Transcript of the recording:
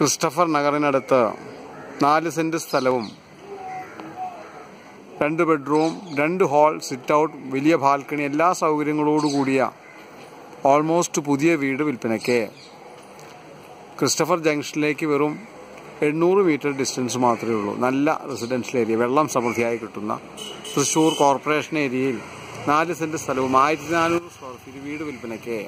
Christopher നഗറിനടുത്ത് നാല് saint സ്ഥലവും രണ്ട് ബെഡ്റൂം രണ്ട് ഹാൾ സിറ്റ് ഔട്ട് വലിയ ബാൽക്കണി എല്ലാ സൗകര്യങ്ങളോടുകൂടിയ ഓൾമോസ്റ്റ് പുതിയ വീട് വിൽപ്പനയ്ക്ക്. ക്രിസ്റ്റഫർ ജംഗ്ഷനിലേക്ക് വെറും എണ്ണൂറ് മീറ്റർ ഡിസ്റ്റൻസ് മാത്രമേ ഉള്ളൂ. നല്ല റെസിഡൻഷ്യൽ ഏരിയ വെള്ളം സമൃദ്ധിയായി കിട്ടുന്ന തൃശ്ശൂർ കോർപ്പറേഷൻ ഏരിയയിൽ നാല് സെന്റ് സ്ഥലവും ആയിരത്തി നാനൂറ് സ്ക്വയർ ഫീറ്റ് വീട് വിൽപ്പനയ്ക്ക്.